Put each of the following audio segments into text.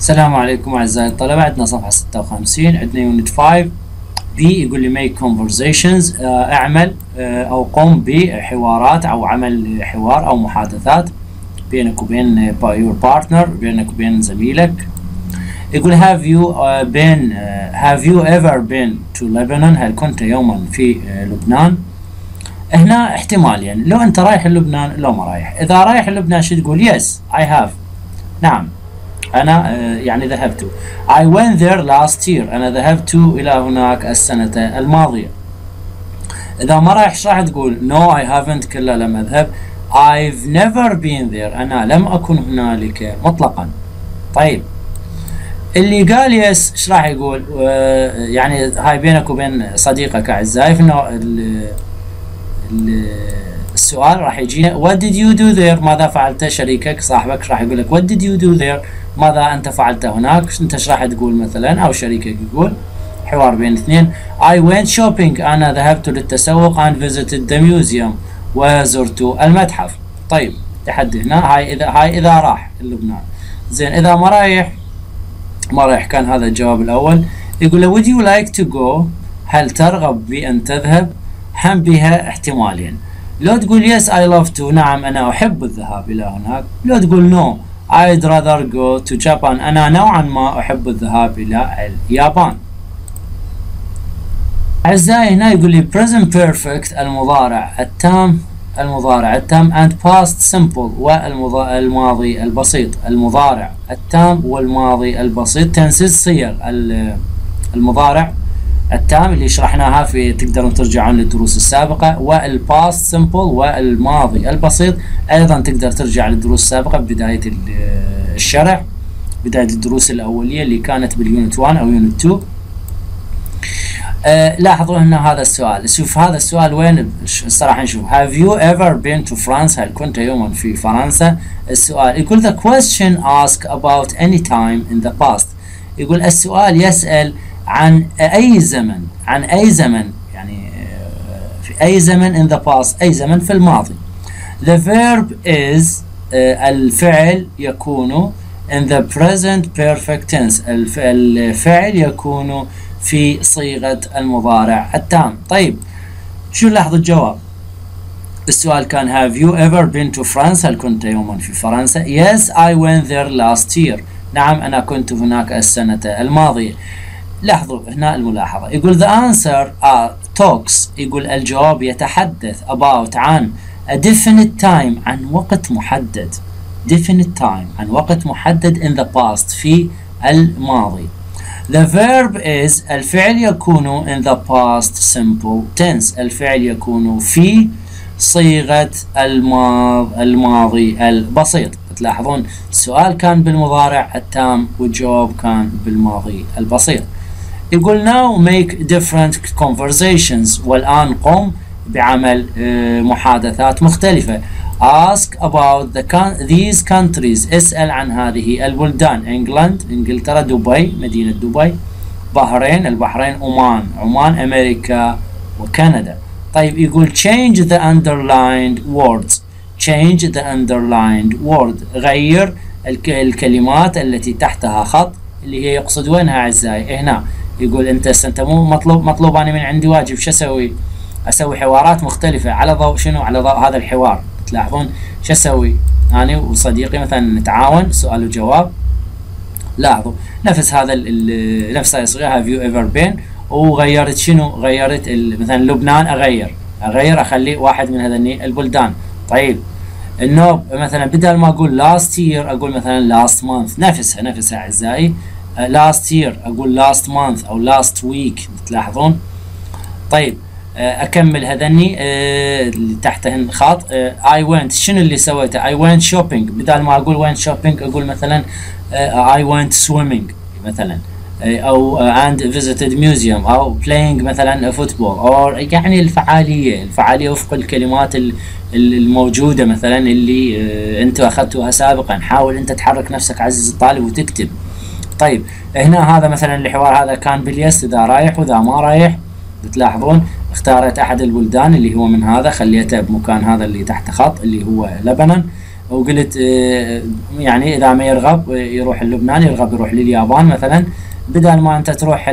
السلام عليكم أعزائي الطلبة. عندنا صفحة 56 عندنا unit 5 B يقول لي make conversations. آه، أعمل آه، أو قم بحوارات أو عمل حوار أو محادثات بينك وبين your partner بينك وبين زميلك. يقول have you been have you ever been to Lebanon هل كنت يوما في لبنان؟ هنا احتمال يعني. لو أنت رايح لبنان لو ما رايح. إذا رايح لبنان شو تقول؟ Yes I have. نعم. أنا uh, يعني ذهبت. I went there last year. أنا ذهبت إلى هناك السنة الماضية. إذا ما رايح إيش راح تقول؟ No I haven't كلا لم أذهب. I've never been there. أنا لم أكن هنالك مطلقا. طيب. اللي قال يس إيش راح يقول؟ آه، يعني هاي بينك وبين صديقك أعزائي ال- السؤال راح يجينا. What did you do there ماذا فعلت؟ شريكك صاحبك راح يقول لك؟ What did you do there ماذا أنت فعلت هناك؟ أنت إيش راح تقول مثلا؟ أو شريكك يقول. حوار بين اثنين. I went shopping. أنا ذهبت للتسوق and visited the museum. وزرت المتحف. طيب لحد هنا. هاي اذا هاي إذا راح لبنان. زين إذا ما رايح ما رايح. كان هذا الجواب الأول. يقول له would you like to go? هل ترغب بأن تذهب؟ هم بها احتمالين. لو تقول yes I love to. نعم أنا أحب الذهاب إلى هناك. لو تقول no I'd rather go to Japan. أنا نوعا ما أحب الذهاب إلى اليابان. أعزائي هنا يقول لي present perfect المضارع التام المضارع التام and past simple والماضي البسيط. المضارع التام والماضي البسيط. تنسيز صيغ ال- المضارع التام اللي شرحناها في تقدرون ترجعون للدروس السابقة وال past simple والماضي البسيط. أيضا تقدر ترجع للدروس السابقة بداية ال- الشرح بداية الدروس الأولية اللي كانت بال unit 1 أو unit 2 آه لاحظوا هنا هذا السؤال. شوف هذا السؤال وين؟ الصراحة نشوف. Have you ever been to France هل كنت يوما في فرنسا؟ السؤال. يقول the question ask about any time in the past. يقول السؤال يسأل عن أي زمن عن أي زمن يعني آه، في أي زمن in the past أي زمن في الماضي. The verb is آه، الفعل يكون in the present perfect tense. الف- الفعل يكون في صيغة المضارع التام. طيب شو لاحظ الجواب؟ السؤال كان have you ever been to France هل كنت يوما في فرنسا؟ Yes I went there last year. نعم أنا كنت هناك السنة الماضية. لاحظوا هنا الملاحظة. يقول the answer uh, talks. يقول الجواب يتحدث about عن a definite time عن وقت محدد. Definite time عن وقت محدد in the past في الماضي. The verb is الفعل يكون in the past simple tense. الفعل يكون في صيغة الماض الماضي البسيط. تلاحظون السؤال كان بالمضارع التام والجواب كان بالماضي البسيط. يقول now make different conversations والآن قم بعمل آه، محادثات مختلفة. Ask about the these countries. اسأل عن هذه البلدان. انجلند إنجلترا دبي مدينة دبي بحرين البحرين عمان عمان أمريكا وكندا. طيب يقول change the underlined words. Change the underlined word. غير الك- الكلمات التي تحتها خط اللي هي يقصد وينها أعزائي؟ هنا. يقول أنت أنت مو مطلوب مطلوب أنا من عندي واجب شو أسوي؟ أسوي حوارات مختلفة على ضوء شنو؟ على ضوء هذا الحوار تلاحظون شو أسوي؟ أنا وصديقي مثلا نتعاون سؤال وجواب لاحظوا نفس هذا نفس الصيغة have you ever been وغيرت شنو؟ غيرت مثلا لبنان أغير أغير أخلي واحد من هذني البلدان طيب النوب مثلا بدل ما أقول last year أقول مثلا last month نفسها نفسها أعزائي last year أقول last month أو last week تلاحظون؟ طيب آه، أكمل هذني آه، اللي تحتهن خط I went شنو اللي سويته؟ I went shopping. بدل ما أقول went shopping أقول مثلا I went swimming مثلا. آه، أو آه، and visited museum أو playing مثلا football أو يعني الفعالية الفعالية وفق الكلمات ال- ال- الموجودة مثلا اللي آه، أنتم اخذتوها سابقا. حاول أنت تحرك نفسك عزيزي الطالب وتكتب. طيب هنا هذا مثلا الحوار هذا كان باليس إذا رايح وإذا ما رايح. بتلاحظون اختارت أحد البلدان اللي هو من هذا خليته بمكان هذا اللي تحت خط اللي هو لبنان. وقلت آه، يعني إذا ما يرغب آه، يروح لبنان يرغب يروح لليابان مثلا. بدل ما أنت تروح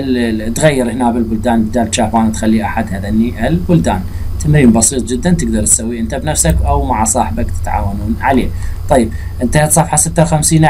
تغير هنا بالبلدان بدل جابان تخلي أحد هذني البلدان. تمرين بسيط جدا تقدر تسويه أنت بنفسك أو مع صاحبك تتعاونون عليه. طيب انتهت صفحة 56